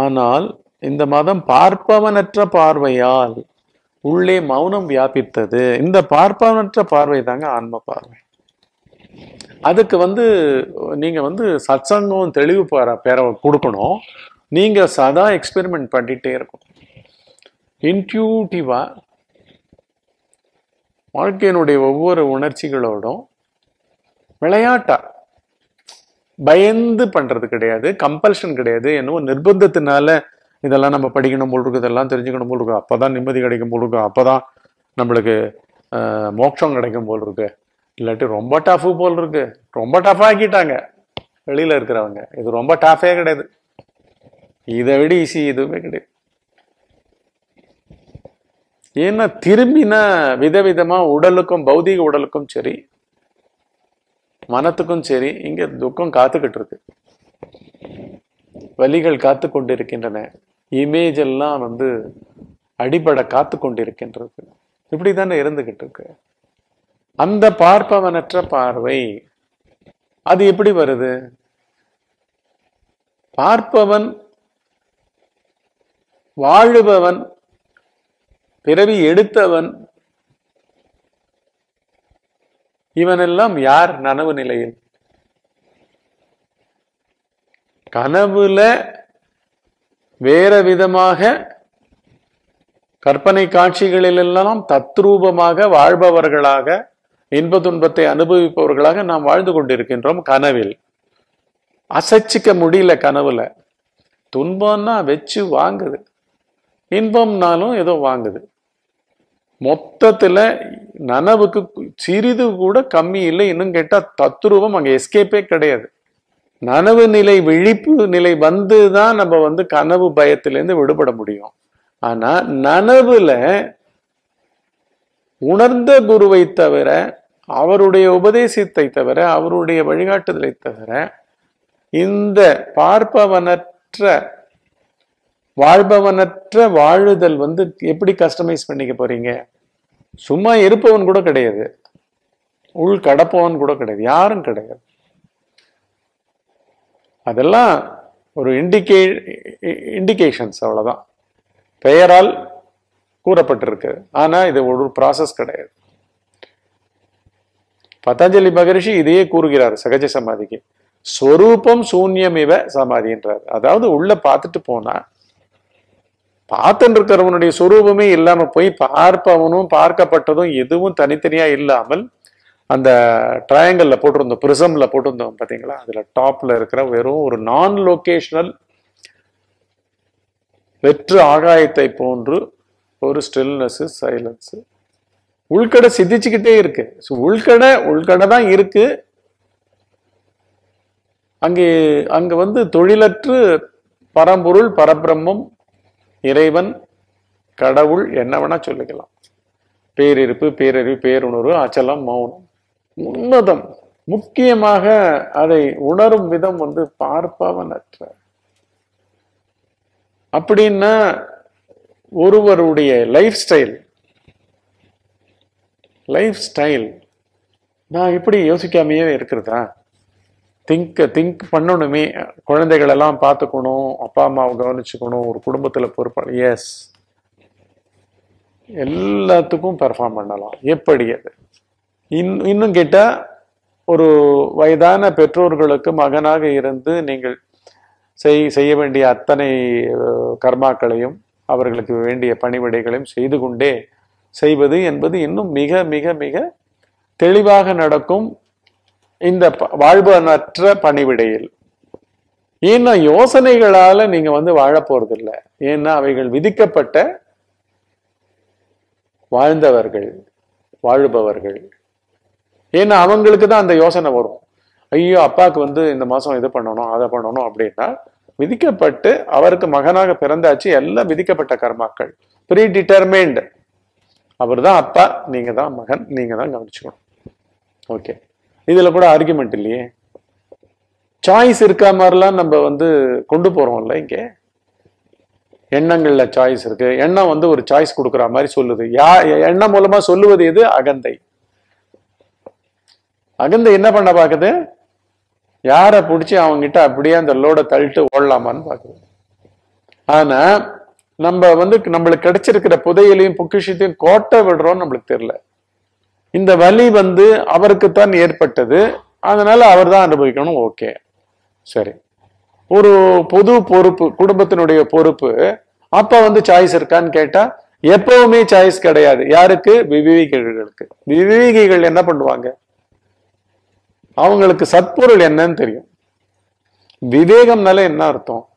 ஆனால் இந்த மதம் பார்ப்பவனற்ற பார்வையால் உள்ளே மௌனம் வியாபித்தது. இந்த பார்ப்பவனற்ற பார்வை தாங்க ஆன்ம பார்வை. அதுக்கு வந்து நீங்க வந்து சத்சங்கம் தெளிவு பெற பெற கொடுக்கணும். நீங்க சதா எக்ஸ்பெரிமெண்ட் பண்ணிட்டே இருக்கும் இன்ட்யூட்டிவா வாழ்க்கையினுடைய ஒவ்வொரு உணர்ச்சிகளோடும் விளையாட்டா பயந்து பண்றது கிடையாது கம்பல்ஷன் கிடையாது. என்னவோ நிர்பந்தத்தினால இதெல்லாம் நம்ம படிக்கணும் போல் இருக்கு இதெல்லாம் தெரிஞ்சுக்கணும் போல் இருக்கு. அப்போதான் நிம்மதி கிடைக்கும் போல் இருக்கும் அப்போதான் நம்மளுக்கு மோட்சம் கிடைக்கும் போல் இருக்கு. இல்லாட்டி ரொம்ப டஃப் போல் இருக்கு. ரொம்ப டஃப் ஆக்கிட்டாங்க. வெளியில இருக்கிறவங்க. இது ரொம்ப டஃபே கிடையாது. இதை விட ஈஸி எதுவுமே கிடையாது. ஏன்னா திரும்பினா விதவிதமா உடலுக்கும் பௌதீக உடலுக்கும் சரி மனத்துக்கும் சரி இங்க துக்கம் காத்துக்கிட்டு இருக்கு வலிகள் காத்து கொண்டிருக்கின்றன இமேஜ் எல்லாம் வந்து அடிபட காத்து கொண்டிருக்கின்றது இப்படிதானே இருந்துகிட்டு இருக்கு அந்த பார்ப்பவனற்ற பார்வை அது எப்படி வருது? பார்ப்பவன் வாழுபவன் பிறவி எடுத்தவன் இவனெல்லாம் யார் நனவு நிலையில்? கனவுல வேற விதமாக கற்பனை காட்சிகளிலெல்லாம் தத்ரூபமாக வாழ்பவர்களாக இன்ப துன்பத்தை அனுபவிப்பவர்களாக நாம் வாழ்ந்து கொண்டிருக்கின்றோம் கனவில். அசைச்சிக்க முடியல கனவுல. துன்பம்னா வச்சு வாங்குது. இன்பம்னாலும் ஏதோ வாங்குது. மொத்தத்தில் நனவுக்கு சிறிது கூட கம்மி இல்லை இன்னும் கேட்டால் தத்துருவம் அங்கே எஸ்கேப்பே கிடையாது. நனவு நிலை விழிப்பு நிலை வந்து தான் நம்ம வந்து கனவு பயத்திலேருந்து விடுபட முடியும். ஆனா நனவுல உணர்ந்த குருவை தவிர அவருடைய உபதேசத்தை தவிர அவருடைய வழிகாட்டுதலை தவிர இந்த பார்ப்பவனற்ற வாழ்பவனற்ற வாழுதல் வந்து எப்படி கஸ்டமைஸ் பண்ணிக்க போறீங்க? சும்மா இருப்பவன் கூட கிடையாது. உள் கடப்பவன் கூட கிடையாது. யாரும் கிடையாது. அதெல்லாம் ஒரு இண்டிகே இண்டிகேஷன்ஸ் அவ்வளோதான் பெயரால் கூறப்பட்டிருக்கு. ஆனால் இது ஒரு ப்ராசஸ் கிடையாது. பதஞ்சலி மகரிஷி இதையே கூறுகிறார் சகஜ சமாதிக்கு. ஸ்வரூபம் சூன்யம் இவ சமாதின்றார். அதாவது உள்ள பார்த்துட்டு போனா பார்த்துட்டு இருக்கிறவனுடைய சுரூபமே இல்லாம போய் பார்ப்பவனும் பார்க்கப்பட்டதும் எதுவும் தனித்தனியா இல்லாமல் அந்த ட்ரையாங்கல்ல போட்டிருந்தோம் பிரிசம்ல போட்டிருந்தோம் பாத்தீங்களா அதுல டாப்ல இருக்கிற வெறும் ஒரு நான் லொகேஷனல் வெற்று ஆகாயத்தை போன்று ஒரு ஸ்டில்னஸ் சைலன்ஸ் உள்கடை சித்திச்சுக்கிட்டே இருக்கு. ஸோ உள்கடை உள்கடை தான் இருக்கு. அங்கே அங்க வந்து தொழிலற்று பரம்பொருள் பரபிரம்மம் இறைவன் கடவுள் என்ன வேணா சொல்லிக்கலாம். பேரிருப்பு பேரறிவு பேருணர்வு அச்சலம் மௌனம் உன்னதம். முக்கியமாக அதை உணரும் விதம் வந்து பார்ப்பவனற்ற. அப்படின்னா ஒருவருடைய லைஃப் ஸ்டைல் லைஃப் ஸ்டைல் நான் இப்படி யோசிக்காமையே இருக்கிறதா? திங்க் திங்க் பண்ணணுமே. குழந்தைகள் எல்லாம் பார்த்துக்கணும். அப்பா அம்மாவை கவனிச்சுக்கணும். ஒரு குடும்பத்தில் பொறுப்பு எஸ் எல்லாத்துக்கும் பெர்ஃபார்ம் பண்ணலாம். எப்படி அது? இன் இன்னும் கேட்டால் ஒரு வயதான பெற்றோர்களுக்கு மகனாக இருந்து நீங்கள் செய் செய்ய வேண்டிய அத்தனை கர்மாக்களையும் அவர்களுக்கு வேண்டிய பணிவிடைகளையும் செய்து கொண்டே செய்வது என்பது இன்னும் மிக மிக மிக தெளிவாக நடக்கும் இந்த ப- வாழ்வனற்ற பணிவிடையில். ஏன்னா யோசனைகளால நீங்க வந்து வாழ போறது ஏன்னா அவைகள் விதிக்கப்பட்ட வாழ்ந்தவர்கள் வாழுபவர்கள். ஏன்னா அவங்களுக்கு தான் அந்த யோசனை வரும். ஐயோ அப்பாவுக்கு வந்து இந்த மாசம் இது பண்ணணும் அதை பண்ணணும் அப்படின்னா விதிக்கப்பட்டு அவருக்கு மகனாக பிறந்தாச்சு எல்லாம் விதிக்கப்பட்ட கர்மாக்கள். ப்ரீ டிட்டர்மைன்டு அவர் தான் அப்பா நீங்க தான் மகன் நீங்க தான் கவனிச்சுக்கணும். ஓகே இதுல கூட ஆர்குமெண்ட் இல்லையே. சாய்ஸ் இருக்கா மாதிரிலாம் நம்ம வந்து கொண்டு போறோம்ல இங்கே? எண்ணங்கள்ல சாய்ஸ் இருக்கு. எண்ணம் வந்து ஒரு சாய்ஸ் கொடுக்குற மாதிரி சொல்லுது. யா எண்ணம் மூலமா சொல்லுவது எது? அகந்தை. அகந்தை என்ன பண்ண பாக்குது? யாரை பிடிச்சி அவங்க கிட்ட அப்படியே அந்த லோடை தள்ளிட்டு ஓடலாமான்னு பாக்குது. ஆனா நம்ம வந்து நம்மளுக்கு கிடைச்சிருக்கிற புதையிலையும் பொக்கிஷத்தையும் கோட்டை விடுறோம்னு நம்மளுக்கு தெரியல. இந்த வலி வந்து அவருக்குத்தான் ஏற்பட்டது. அதனால அவர் தான் அனுபவிக்கணும். ஓகே. சரி. ஒரு பொது பொறுப்பு குடும்பத்தினுடைய பொறுப்பு. அப்ப வந்து சாய்ஸ் இருக்கான்னு கேட்டா எப்பவுமே சாய்ஸ் கிடையாது. யாருக்கு? விவேகிகளுக்கு. விவேகிகள் என்ன பண்ணுவாங்க? அவங்களுக்கு சத்பொருள் என்னன்னு தெரியும். விவேகம்னால என்ன அர்த்தம்?